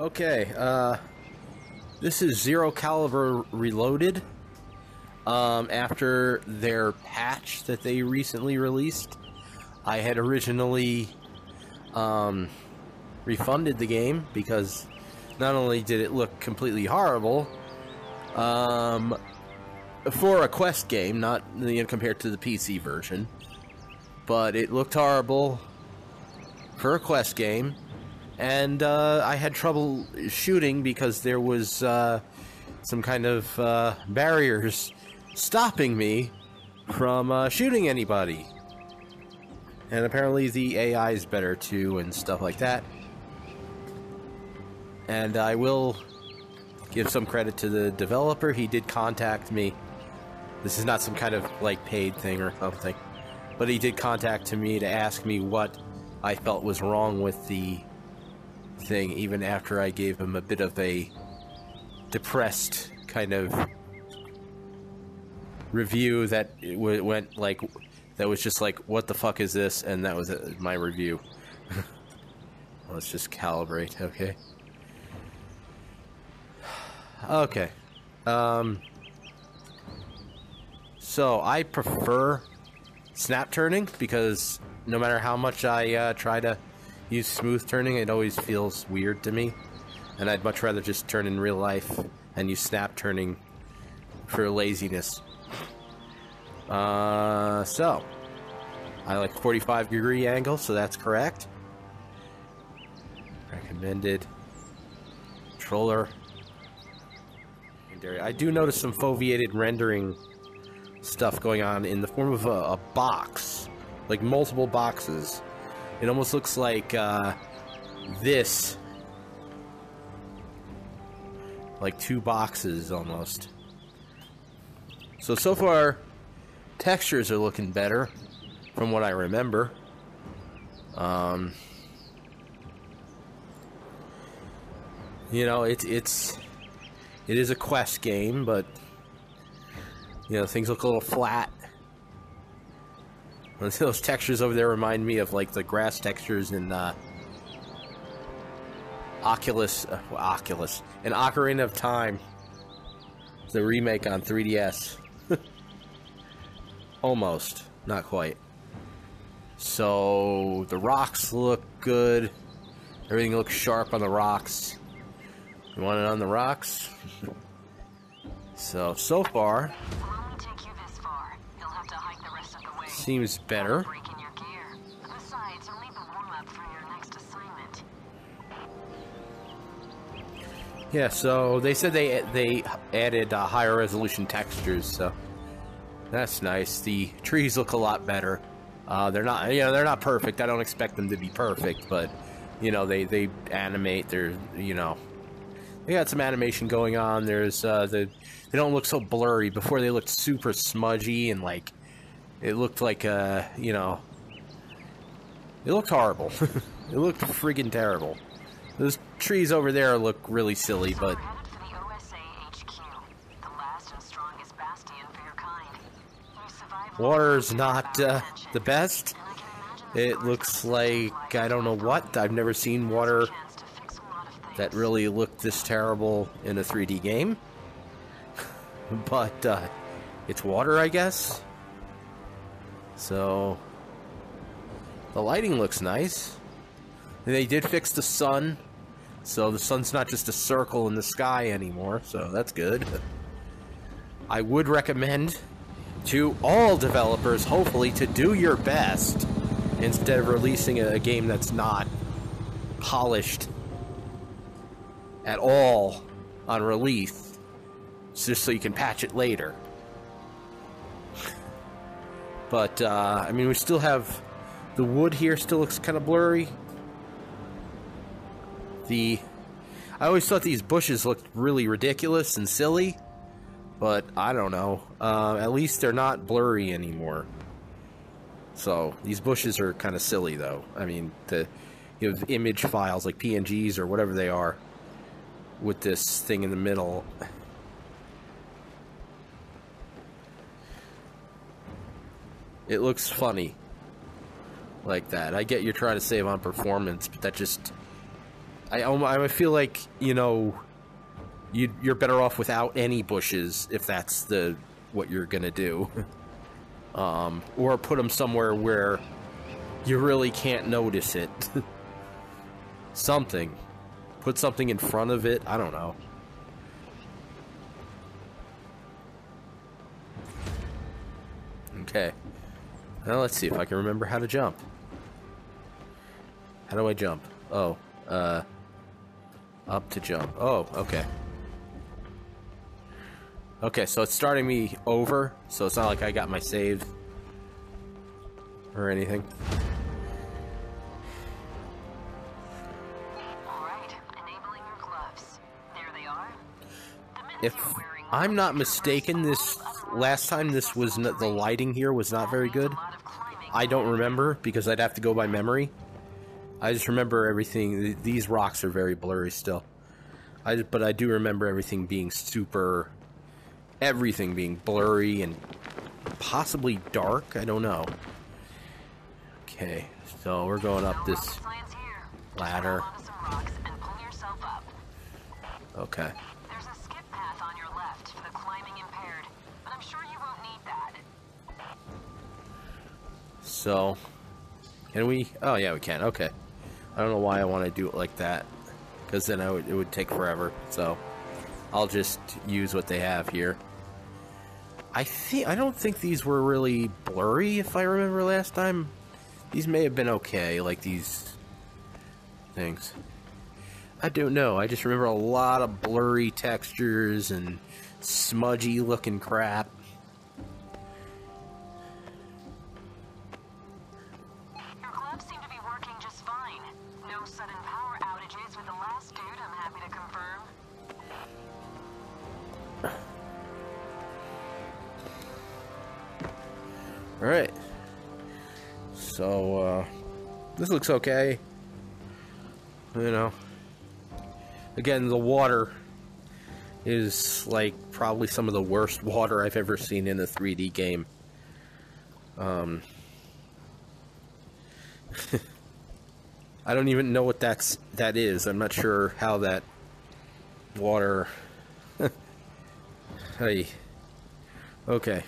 Okay, uh, this is Zero Caliber Reloaded. Um, after their patch that they recently released, I had originally um, refunded the game because not only did it look completely horrible, um, for a quest game, not you know, compared to the PC version, but it looked horrible for a quest game, and uh, I had trouble shooting because there was uh, some kind of uh, barriers stopping me from uh, shooting anybody. And apparently the AI is better too, and stuff like that. And I will give some credit to the developer. He did contact me. This is not some kind of like paid thing or something, but he did contact me to ask me what I felt was wrong with the thing, even after I gave him a bit of a depressed kind of review that went like that was just like what the fuck is this? And that was my review. Let's just calibrate okay. Okay um so i prefer snap turning because no matter how much i uh, try to use smooth turning it always feels weird to me and i'd much rather just turn in real life and use snap turning for laziness uh, so, I like 45 degree angle, so that's correct. Recommended. Controller. I do notice some foveated rendering stuff going on in the form of a, a box. Like multiple boxes. It almost looks like uh, this. Like two boxes almost. So, so far, textures are looking better from what I remember. Um, you know, it's it's it is a quest game, but you know things look a little flat. Those textures over there remind me of like the grass textures in uh, Oculus, uh, Oculus, an Ocarina of Time, the remake on 3DS. Almost. Not quite. So, the rocks look good. Everything looks sharp on the rocks. You want it on the rocks? So, so far, seems better. Yeah, so they said they they added uh, higher resolution textures, so that's nice. The trees look a lot better. Uh, they're not, you know, they're not perfect. I don't expect them to be perfect, but you know, they they animate. They're, you know, they got some animation going on. There's uh, the they don't look so blurry. Before they looked super smudgy and like it looked like uh, you know, it looked horrible. it looked friggin' terrible. Those trees over there look really silly, but Water's not uh, the best. It looks like I don't know what. I've never seen water that really looked this terrible in a 3D game. but uh, it's water, I guess. So the lighting looks nice. And they did fix the sun, so the sun's not just a circle in the sky anymore. So that's good. I would recommend to all developers, hopefully, to do your best instead of releasing a, game that's not polished at all on release, just so you can patch it later. But, uh, I mean, we still have the wood here still looks kind of blurry. The I always thought these bushes looked really ridiculous and silly. But I don't know. Uh, at least they're not blurry anymore. So these bushes are kind of silly, though. I mean, the you have image files like PNGs or whatever they are with this thing in the middle. It looks funny like that. I get you're trying to save on performance, but that just I I feel like you know, you you're better off without any bushes if that's the what you're gonna do, um, or put them somewhere where you really can't notice it. something, put something in front of it. I don't know. Okay. Now let's see if I can remember how to jump. How do I jump? Oh, uh, up to jump. Oh, okay. Okay, so it's starting me over, so it's not like I got my save or anything. If I'm not mistaken, this last time this was not, the lighting here was not very good. I don't remember because I'd have to go by memory. I just remember everything. These rocks are very blurry still. I but I do remember everything being super, everything being blurry and possibly dark. I don't know. Okay, so we're going up this ladder. Okay. So, can we? Oh yeah, we can. Okay. I don't know why I want to do it like that, because then would, it would take forever. So, I'll just use what they have here. I think I don't think these were really blurry. If I remember last time, these may have been okay. Like these things. I don't know. I just remember a lot of blurry textures and smudgy looking crap. Okay. You know. Again, the water is like probably some of the worst water I've ever seen in a 3D game. Um, I don't even know what that's that is. I'm not sure how that water. hey. Okay.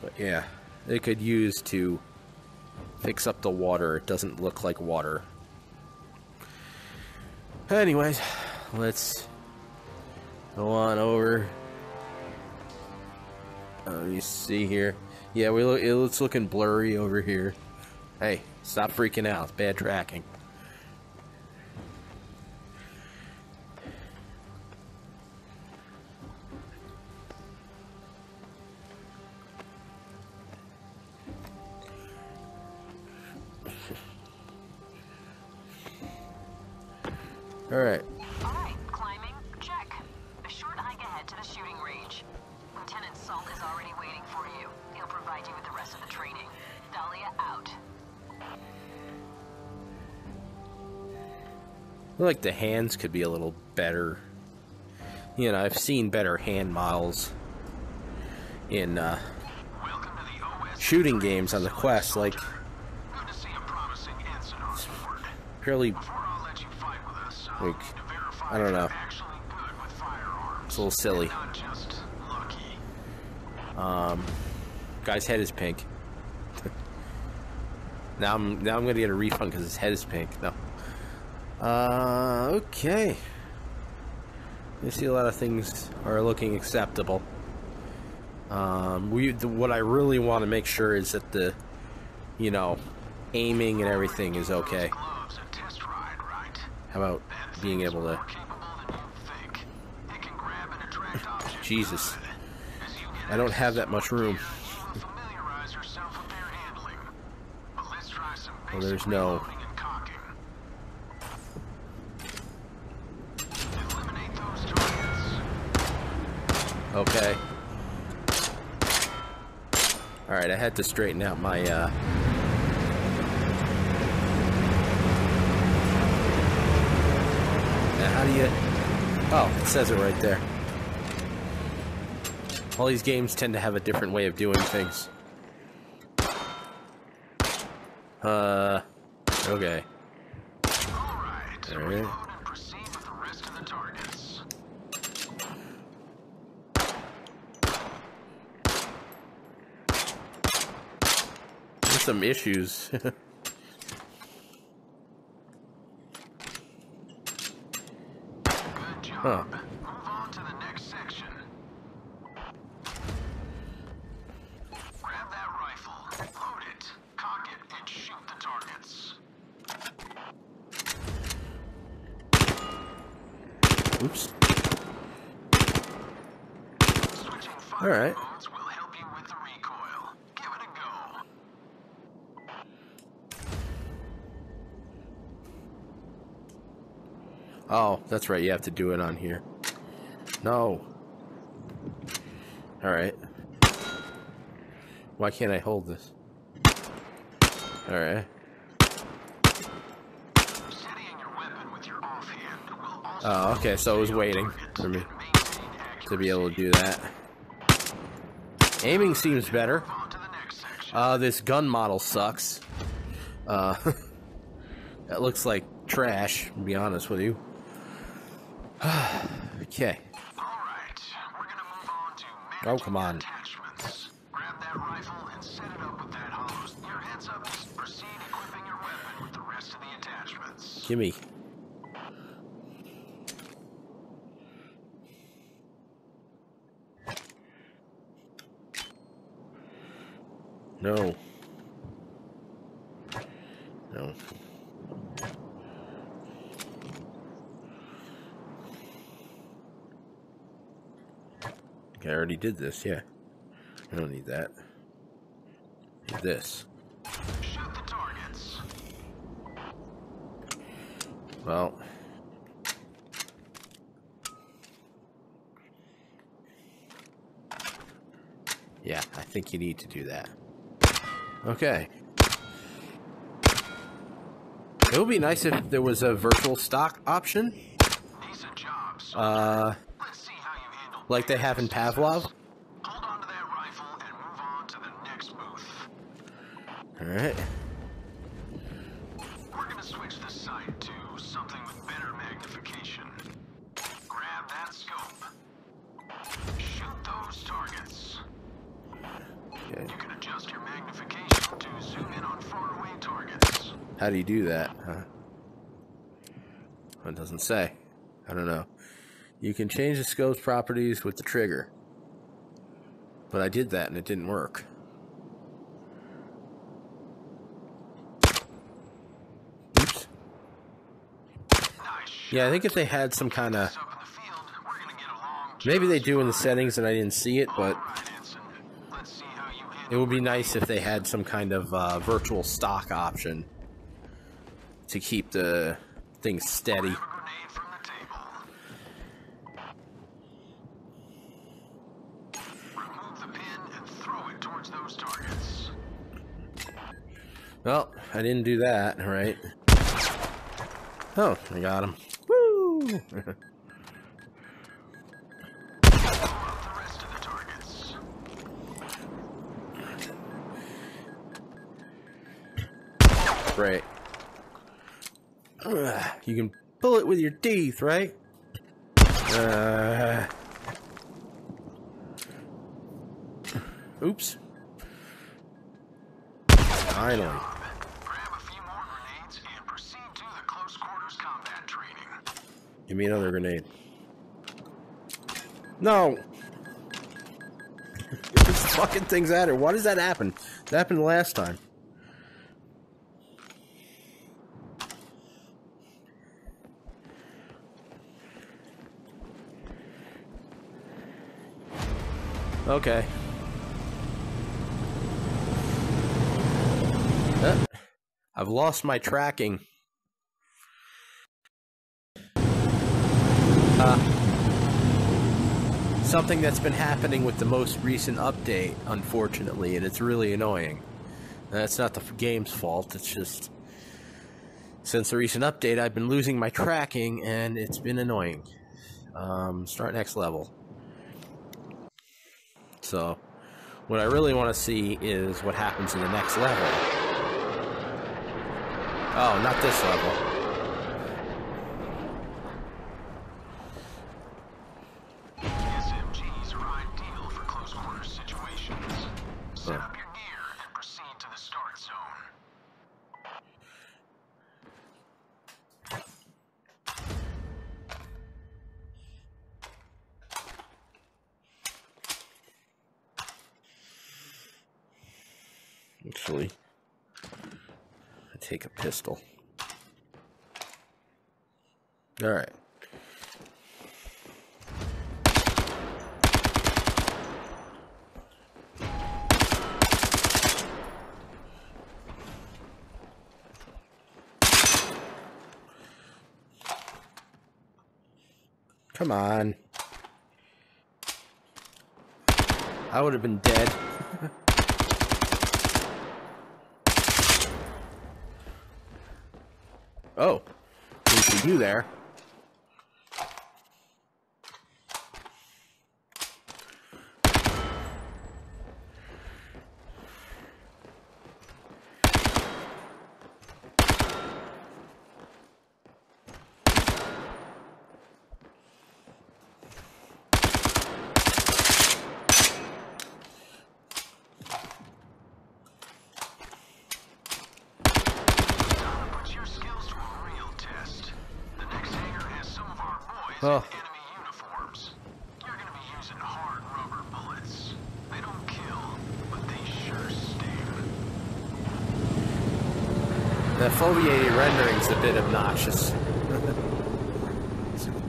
But yeah, they could use to fix up the water. It doesn't look like water. Anyways, let's go on over. Uh, me see here. Yeah, we look, it's looking blurry over here. Hey, stop freaking out. It's bad tracking. The hands could be a little better. You know, I've seen better hand models in uh, shooting games on the Quest, like fairly like, I don't know. It's a little silly. Um, guy's head is pink. now I'm now I'm gonna get a refund because his head is pink. No. Uh, okay. I see a lot of things are looking acceptable. Um, we the, what I really want to make sure is that the, you know, aiming and everything is okay. How about being able to... Jesus. I don't have that much room. Well, there's no... Okay. Alright, I had to straighten out my, uh... how do you... Oh, it says it right there. All these games tend to have a different way of doing things. Uh, okay. Alright, Alright. reload and proceed with the rest of the targets. There's some issues. Huh. Move on to the next section. Grab that rifle, load it, cock it, and shoot the targets. Oops. Switching fire Alright. modes will help you with the recoil. Give it a go. Oh, that's right. You have to do it on here. No. Alright. Why can't I hold this? Alright. Oh, okay, so it was waiting for me to be able to do that. Aiming seems better. Uh, this gun model sucks. Uh, that looks like trash, to be honest with you. okay. Alright, we're gonna move on to Oh, come on. attachments. Grab that rifle and set it up with that hose. Your heads up, proceed equipping your weapon with the rest of the attachments. Gimme. No. Did this, yeah. I don't need that. Need this. Shoot the targets. Well. Yeah, I think you need to do that. Okay. It would be nice if there was a virtual stock option. Uh, let's see how you handle like they have in Pavlov. Hold on to that rifle and move on to the next booth. Alright. We're gonna switch the sight to something with better magnification. Grab that scope. Shoot those targets. Okay. You can adjust your magnification to zoom in on faraway targets. How do you do that? Huh? It doesn't say. I don't know. You can change the scope's properties with the trigger. But I did that and it didn't work. Oops. Yeah, I think if they had some kind of. Up in the field, we're gonna get along Maybe they do in the settings and I didn't see it, but Alright, Ensign. Let's see how you it would be nice if they had some kind of uh, virtual stock option to keep the thing steady. Grab a grenade from the table. Remove the pin and throw it towards those targets. Well, I didn't do that, right? Oh, I got him. Woo! Great. Ugh, you can pull it with your teeth, right? Uh, oops. Training. Give me another grenade. No! this fucking thing's at her. Why does that happen? That happened last time. Okay. Uh, I've lost my tracking. something that's been happening with the most recent update, unfortunately, and it's really annoying. That's not the game's fault, it's just since the recent update, I've been losing my tracking, and it's been annoying. Um, start next level. So, what I really want to see is what happens in the next level. Oh, not this level. SMGs are ideal for close quarter situations. Set up your gear and proceed take a pistol. All right. Come on. I would have been dead. Oh, see you there. Put your skills to a real test. The next hangar has some of our boys Oh. in enemy uniforms. You're gonna be using hard rubber bullets. They don't kill, but they sure sting. The foveated rendering's a bit obnoxious.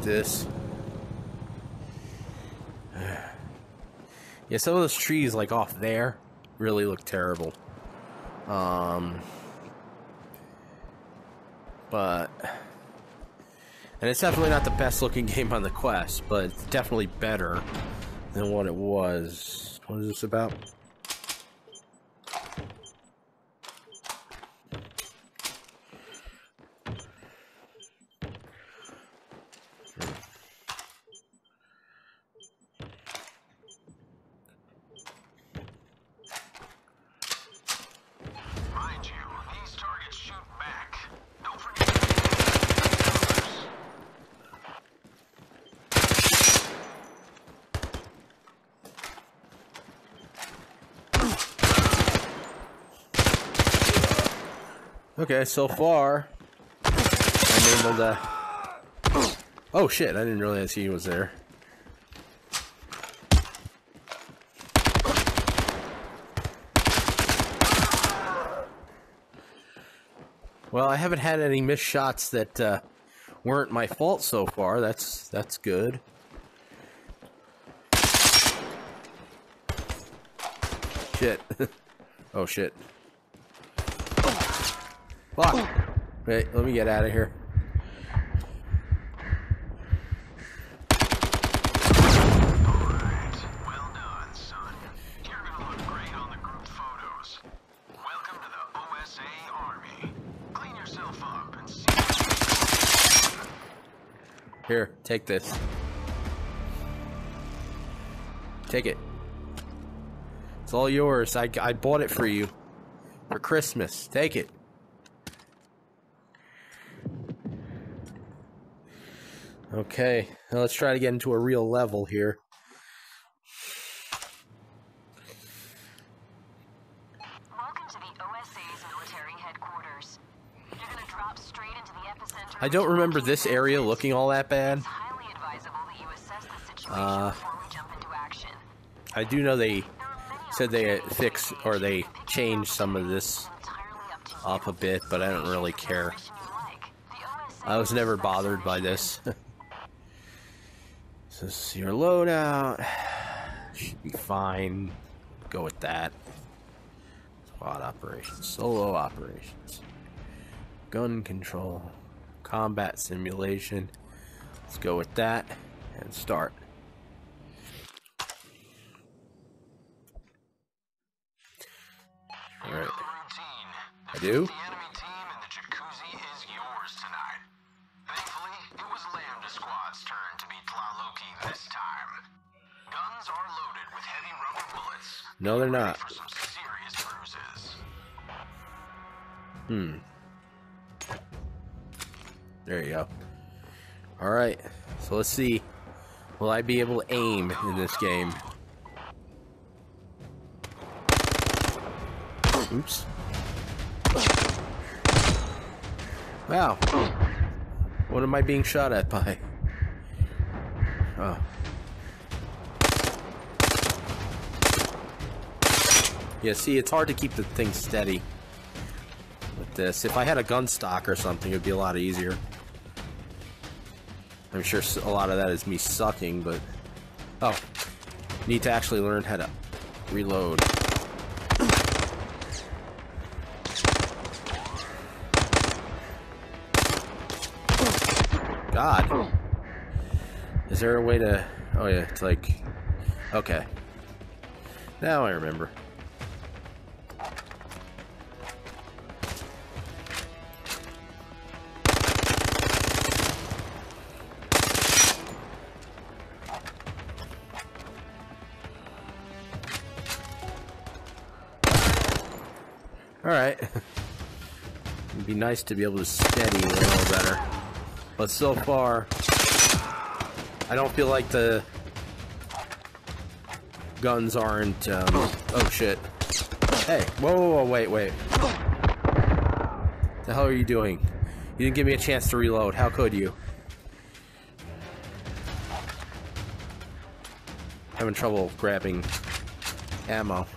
This. Yeah, some of those trees, like off there, really look terrible. Um, but, and it's definitely not the best looking game on the Quest, but it's definitely better than what it was. What is this about? Mind you, these targets shoot back. Don't forget to take the numbers. Okay, so far, I'm able to. Oh shit! I didn't realize he was there. Well, I haven't had any missed shots that uh, weren't my fault so far. That's that's good. Shit. oh shit. Fuck. Wait, let me get out of here. Well done, son. You're gonna look great on the group photos. Welcome to the OSA Army. Clean yourself up Here, take this. Take it. It's all yours. I, I bought it for you. For Christmas. Take it. Okay, now let's try to get into a real level here. Welcome to the OSA's military headquarters. You're gonna drop straight into the epicenter. I don't remember this area looking all that bad. It's highly advisable that you assess the situation Uh, before we jump into action. I do know they There are many said they opportunities fixed or they Pick changed some of this up to you. up a bit, but I don't really care. Mission you like. The OSA I was never bothered by this. So this is your loadout. Should be fine. Go with that. Squad operations, solo operations, gun control, combat simulation. Let's go with that and start. All right. I do? No, they're not. For some serious bruises. Hmm. There you go. Alright, so let's see. Will I be able to aim in this game? Oops. Wow. What am I being shot at by? Oh. Yeah, see, it's hard to keep the thing steady with this. If I had a gun stock or something, it would be a lot easier. I'm sure a lot of that is me sucking, but... Oh. Need to actually learn how to reload. God. Is there a way to... Oh yeah, it's like... Okay. Now I remember. Alright. It'd be nice to be able to steady a little better. But so far, I don't feel like the guns aren't, um, oh shit. Hey, whoa, whoa, whoa, wait, wait. The hell are you doing? You didn't give me a chance to reload. How could you? Having trouble grabbing ammo.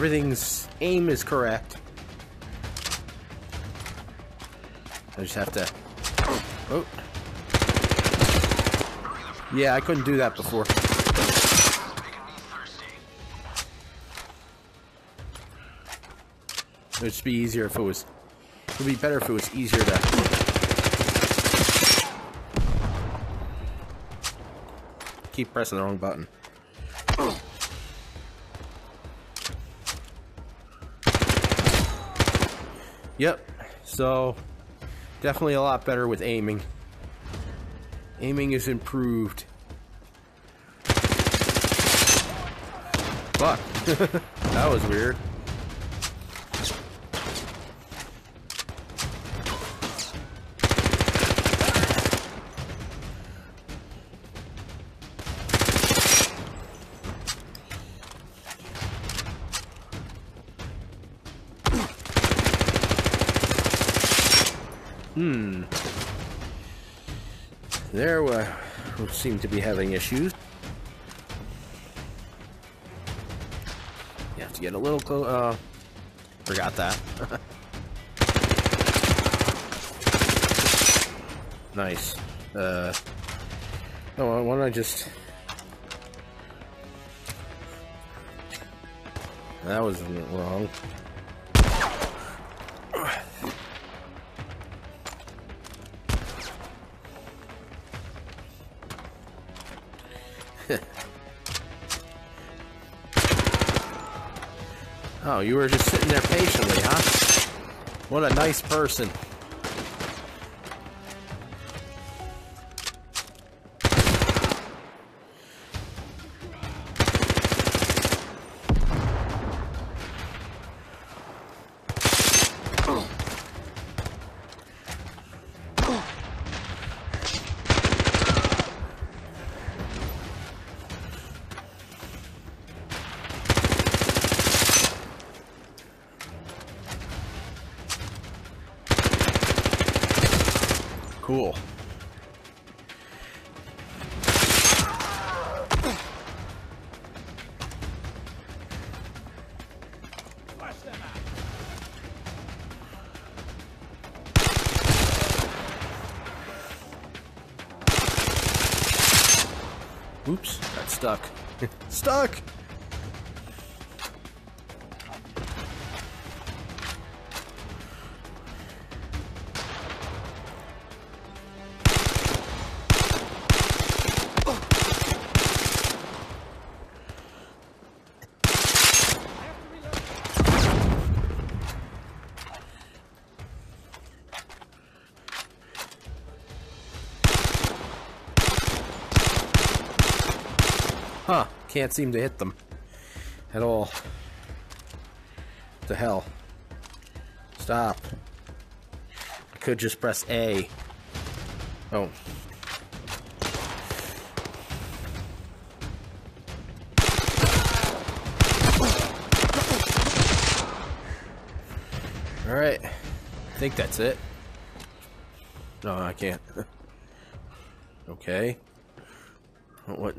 Everything's aim is correct. I just have to. Oh. Yeah, I couldn't do that before. Making me thirsty. It would just be easier if it was. It would be better if it was easier to. Keep pressing the wrong button. Yep. So, definitely a lot better with aiming. Aiming is improved. Fuck. that was weird. Seem to be having issues. You have to get a little close. Uh, forgot that. nice. Uh, oh, why don't I just? That was wrong. You were just sitting there patiently, huh? What a nice person. Cool. Oops, got stuck. stuck! Can't seem to hit them at all. What the hell? Stop. I could just press A. Oh. Alright. I think that's it. No, I can't. okay. What?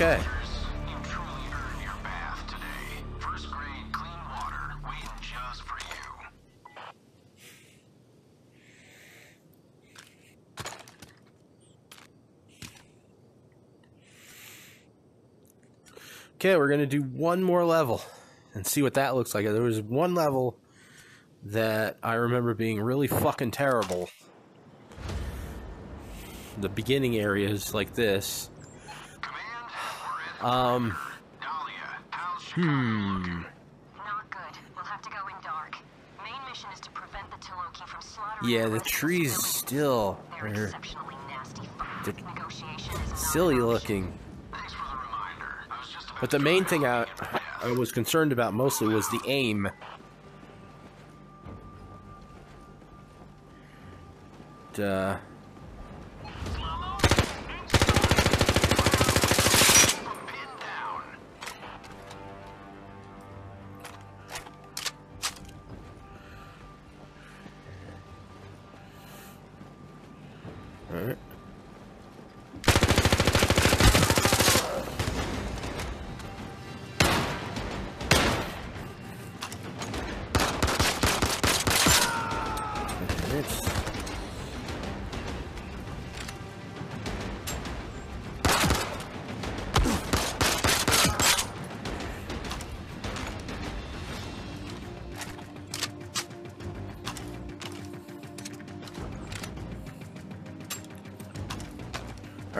You. Okay, we're gonna do one more level and see what that looks like. There was one level that I remember being really fucking terrible. The beginning areas like this. Command, we're at Um, Dahlia. How's hmm. Not good. We'll have to go in dark. Main mission is to prevent the Tiloki from slaughtering Yeah, the trees facility. still They're exceptionally nasty. The- Negotiation is silly looking. Thanks for the reminder. I was just But the main thing I, out the path. I was concerned about mostly was the aim. Uh,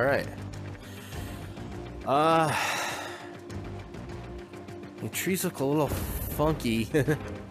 All right. Uh, the trees look a little funky.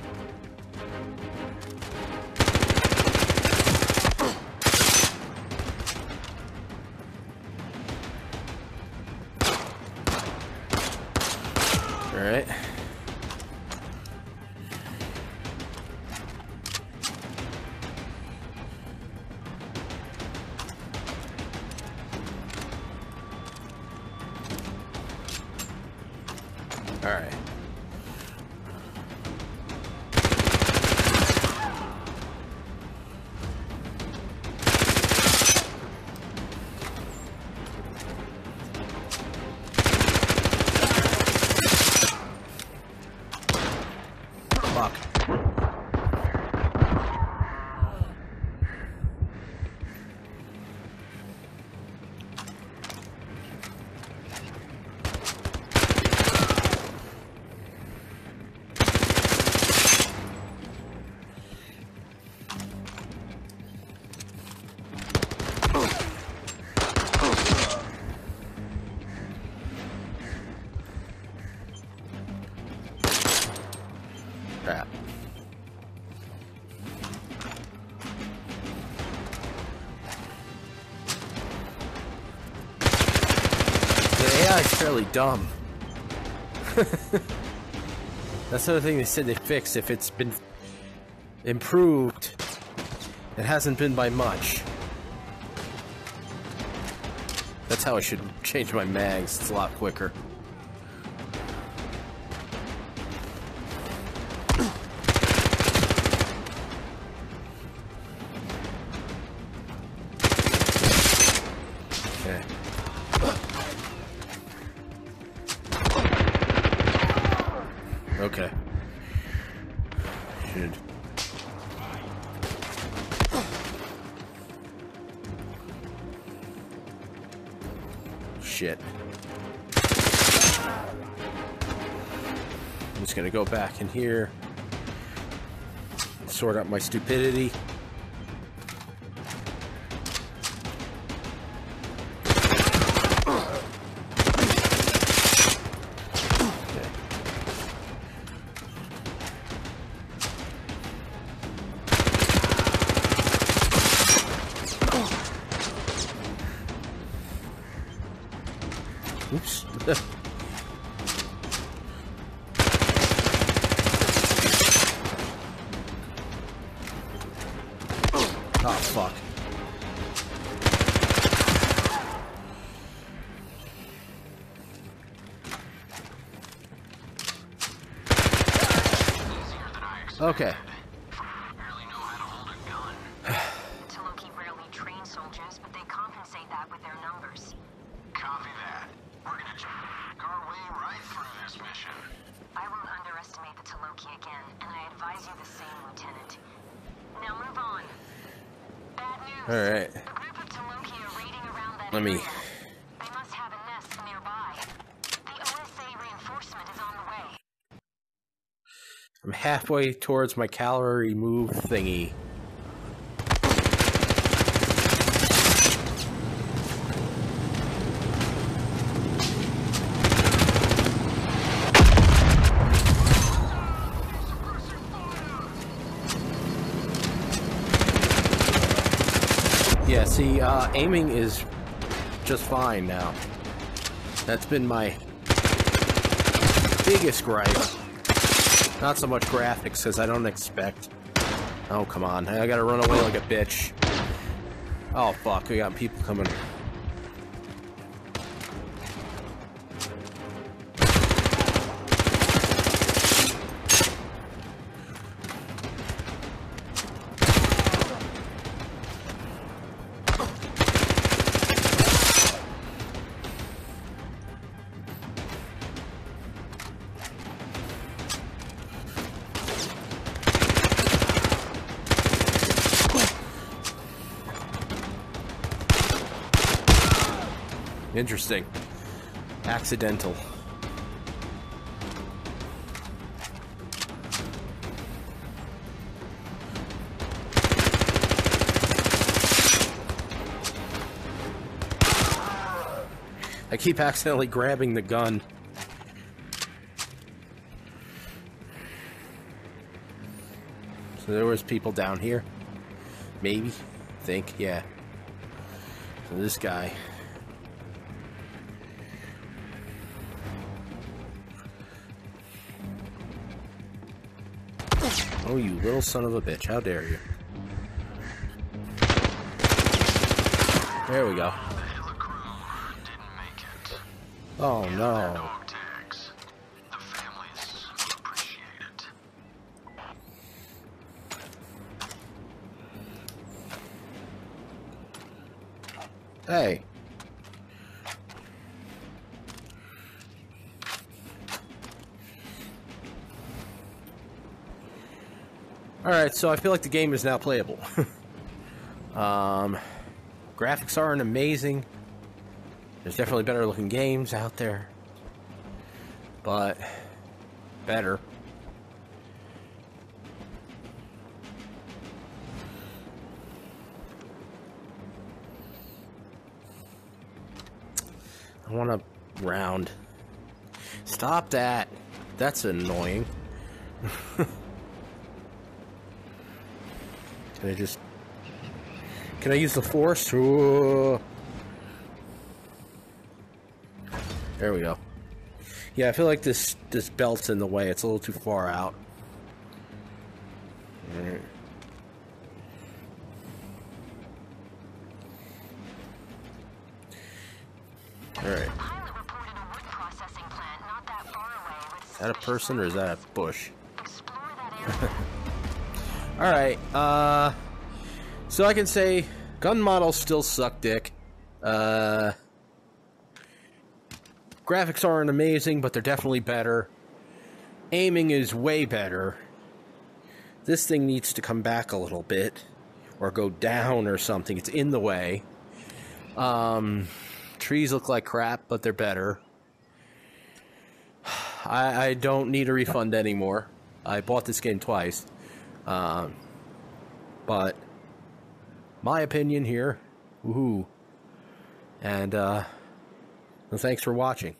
AI dumb. That's another thing they said they fixed. If it's been improved, it hasn't been by much. That's how I should change my mags. It's a lot quicker. Okay. Should. Shit. I'm just gonna go back in here. Sort out my stupidity. Okay. Barely know how to hold a gun. Taloki rarely train soldiers, but they compensate that with their numbers. Copy that. We're gonna jump our way right through this mission. I won't underestimate the Taloki again, and I advise you the same, Lieutenant. Now move on. Bad news. Alright. A group of Taloki are raiding around that Let me- area. They must have a nest nearby. The OSA reinforcement is on the way. I'm halfway towards my calorie move thingy. Yeah, see, uh, aiming is just fine now. That's been my biggest gripe. Not so much graphics, because I don't expect. Oh, come on. I gotta run away like a bitch. Oh, fuck. We got people coming. Interesting. Accidental. I keep accidentally grabbing the gun. So there was people down here. Maybe. Think, yeah. So this guy. Oh, you little son of a bitch. How dare you? There we go. Oh, no. Hey. Alright, so I feel like the game is now playable. um, graphics aren't amazing. There's definitely better looking games out there. But, better. I want a round. Stop that. That's annoying. Can I just... Can I use the force? Ooh. There we go. Yeah, I feel like this this belt's in the way. It's a little too far out. Alright. Alright. Pilot reported a wood processing plant not that far away with Is that a person or is that a bush? Alright, uh... So I can say, gun models still suck dick. Uh... Graphics aren't amazing, but they're definitely better. Aiming is way better. This thing needs to come back a little bit. Or go down or something. It's in the way. Um... Trees look like crap, but they're better. I, I don't need a refund anymore. I bought this game twice. Um, but my opinion here, woohoo. And uh, thanks for watching.